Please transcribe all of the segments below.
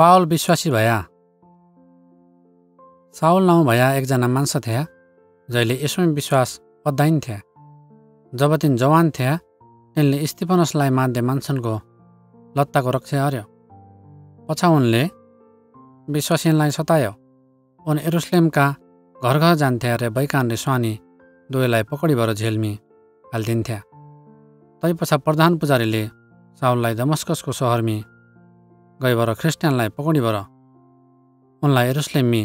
Paul विश्वासी भया। साउल नाउँ भया एकजना मान्छे थिए जहिले यसमै विश्वास अध्ययन थिए जब तिन जवान थिए तिनले स्टिफनसलाई माध्य मान्छनको लत्ताको रक्षा अर्यो। पछा उनले विश्वासीलाई सतायो। उन एरुसलेमका घर घर जान्थे र बैकानले स्वानी दुवैलाई पकडी भएर झेलमी हालिदिन्थे तैपछा प्रधान पुजारीले साउललाई दमस्कसको सहरमी ख्रिस्टियनलाई पकडी भएर उनलाई एरुसलेममी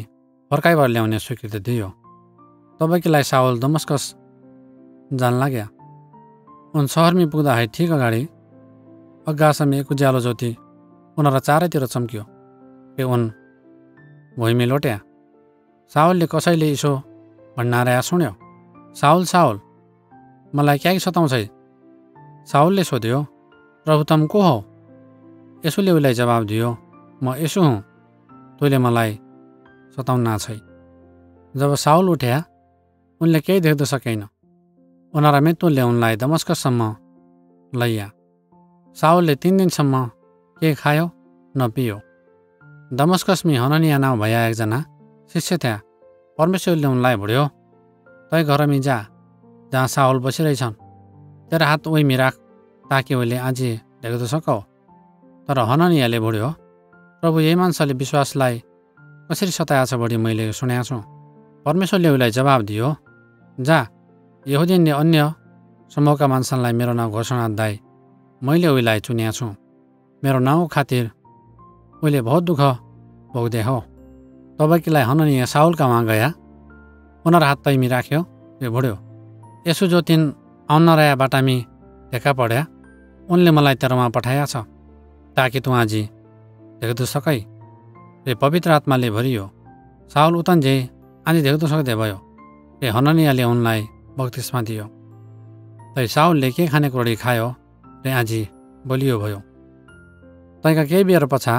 फर्काइभर ल्याउने स्वीकृति दियो। तबकीलाई साउल दमस्कस जान लाग्या। उन सहरमी पुग्दाखेरि ठिक अगाडि अगासम्म एक उज्यालो ज्योति उनीहरू चारैतिर चम्क्यो ए उन भुइँमी लोट्या। साउलले कसैले इसो भन्नाराया सुन्यो साउल साउल मलाई क्या सताउँछ? साउलले सोध्यो प्रभु तम को हौ? यसोले उसलाई जवाब दियो म यसो हुँ। तैँले मलाई सताउन छै जब साउल उठ्या उनले केही देख्न सकेन। उनीहरू मृत्युले उनलाई दमस्कसम्म लैया। साउलले तिन दिनसम्म के खायो न पियो। दमस्कसमी हननिया नाउँ भया एकजना शिष्य थिए परमेश्वरले उनलाई भुड्यो तै घरमी जा जहाँ साउल बसिरहेछन्। तेरो हात उहीँ राख ताकि उसले आजी देख्न सकौ? तर हननियाले भुड्यो प्रभु यही मान्छेले विश्वासलाई कसरी सताएछ बढी मैले सुनेको छु। परमेश्वरले उसलाई जवाब दियो जा यहुदिनले अन्य समूहका मान्छेलाई मेरो नाउँ घोषणा दाई। मैले उसलाई चुनेको छु। मेरो नाउँ खातिर उसले बहुत दुःख भोग्दे हो। तबकीलाई हननिया साउलका उहाँ गया उनीहरू हात तैमी राख्यो यो भुड्यो यसो जो तिन आउन बाटामी देखा पढ्या उनले मलाई तेरोमा पठाएका छ। ताकि तँ आजी देख्दो सकै रे पवित्र आत्माले भरियो। साउल उतन जे आजी देख्दो सक्दै भयो। रे हननियाले उनलाई बक्तिसमा दियो। तै साउलले के खानेकुरोडी खायो? रे आजी बलियो भयो। तैका केही बेर पछा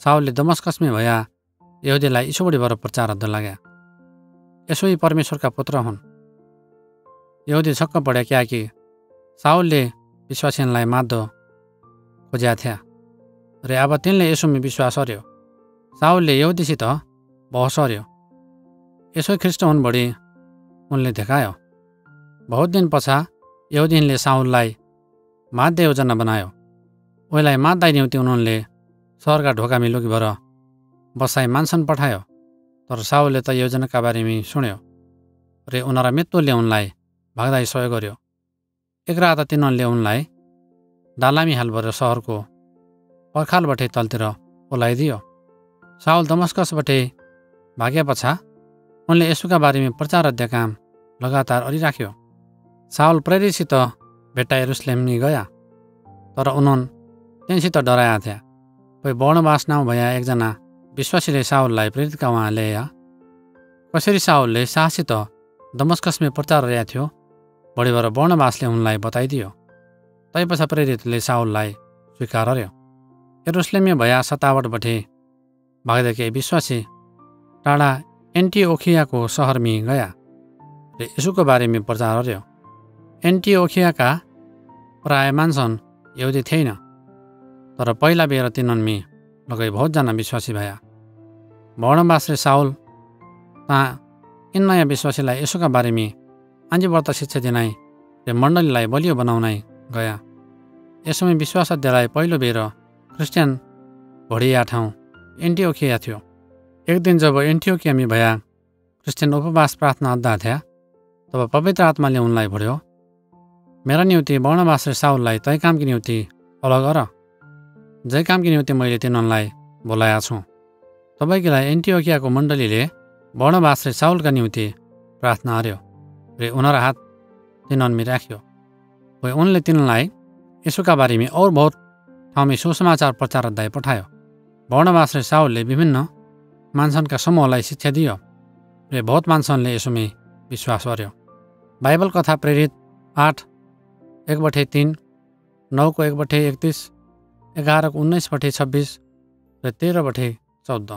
साउलले दमस्कसमै भया यहुदीलाई इसोबडी भएर प्रचार हद्द लाग्या। यसो परमेश्वरका पुत्र हुन्। यहुदी छक्क पढ्या क्या कि साउलले विश्वासीनलाई माद्धो खोज्या थिए र अब तिनले यसोमा विश्वास अर्यो। साउलले यहुदीसित बहस अर्यो। यसो ख्रिस्ट बढी उनले देखायो। बहुत दिन पछा यहुदीनले साउललाई माध्य योजना बनायो। उसलाई माद्दै निम्ति उनीहरूले सहरका ढोकामी भएर बसाइ मान्छन् पठायो। तर साउले त योजनाका बारेमा सुन्यो। र उनीहरू मृत्युले उनलाई भाग्दा सहयोग गर्यो। एक रात तिनीहरूले उनलाई दालामी हालबाट सहरको पर्खालबाटै तलतिर ओलाइदियो साउल दमस्कसबाटै भागे पछा उनले यसुका बारेमा प्रचार काम लगातार अरिराख्यो। साउल प्रेरितसित भेट्टा गया तर उन तिनसित डराएका थिए कोही वर्णवास नाउँ भए एकजना विश्वासीले साउललाई प्रेरितका उहाँ ल्याए कसरी साउलले साहसित दमस्कसमै प्रचार गरेका थियो बढी भएर वर्णवासले उनलाई बताइदियो। तैपछा प्रेरितले साउललाई स्वीकार गर्यो एरुसलेमी भया सतावटबटे भाग्दा केही विश्वासी टाढा एन्टिओखियाको सहरमी गया र यसुको बारेमा प्रचार गर्यो। एन्टिओखियाका प्राय मान्छन् एउटै थिएन तर पहिला बेर तिनमी लगै बहुतजना विश्वासी भया। वर्णवासले साउल ता यिन नयाँ विश्वासीलाई यसोका बारेमा आँजीव्रत शिक्षा दिनाइ र मण्डलीलाई बलियो बनाउनै गया। यसमै विश्वास अध्यायलाई पहिलो बेर क्रिस्चियन भडिया ठाउँ एन्टिओकिया थियो। एक दिन जब एन्टिओकियामी भया क्रिस्चियन उपवास प्रार्थना अद्दा थिए तब पवित्र आत्माले उनलाई भर्यो मेरा निम्ति वर्णवास र साउललाई तै कामकी निम्ति अलग गर। जै कामकी निम्ति मैले तिनीहरूलाई बोलाएको छु। तपाईँकीलाई एन्टिओकियाको मण्डलीले वर्णवास र साउलका निम्ति प्रार्थना गर्यो र उनीहरू हात तिनीहरूमी राख्यो उनले तिनलाई यसोका बारेमा और बहुत ठाउँमा सुसमाचार प्रचार अध्याय पठायो। वर्णवास र साउलले विभिन्न मान्छनका समूहलाई शिक्षा दियो। र बहुत मान्छनले यसोमै विश्वास गर्यो। बाइबल कथा प्रेरित आठ एक बठे तिन नौको एक बठे एकतिस एघारको उन्नाइस बठे छब्बिस र तेह्र बठे चौध।